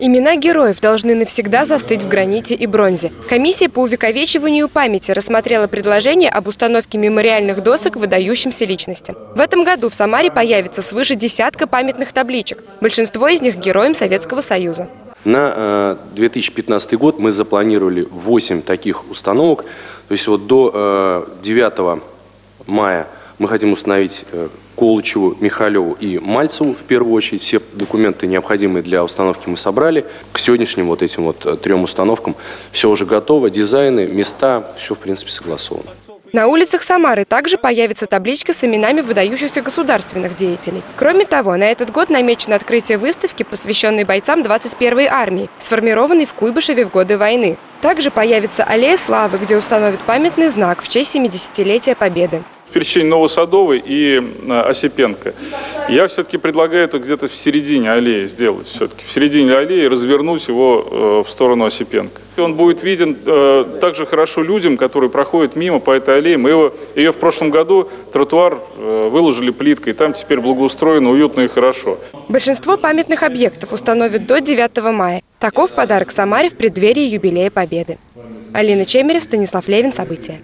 Имена героев должны навсегда застыть в граните и бронзе. Комиссия по увековечиванию памяти рассмотрела предложение об установке мемориальных досок выдающимся личностям. В этом году в Самаре появится свыше десятка памятных табличек. Большинство из них героям Советского Союза. На 2015 год мы запланировали 8 таких установок. То есть вот до 9 мая мы хотим установить э, Колычеву, Михалеву и Мальцеву в первую очередь. Все документы, необходимые для установки, мы собрали. К сегодняшним вот этим вот э, трем установкам все уже готово. Дизайны, места, все в принципе согласовано. На улицах Самары также появится табличка с именами выдающихся государственных деятелей. Кроме того, на этот год намечено открытие выставки, посвященной бойцам 21-й армии, сформированной в Куйбышеве в годы войны. Также появится аллея славы, где установят памятный знак в честь 70-летия Победы пересечении Новосадовой и э, Осипенко. Я все-таки предлагаю это где-то в середине аллеи сделать все-таки. В середине аллеи развернуть его э, в сторону Осипенко. Он будет виден э, также хорошо людям, которые проходят мимо по этой аллее. Мы его, ее в прошлом году тротуар выложили плиткой, там теперь благоустроено, уютно и хорошо. Большинство памятных объектов установят до 9 мая. Таков подарок Самаре в преддверии юбилея Победы. Алина Чемерис, Станислав Левин. События.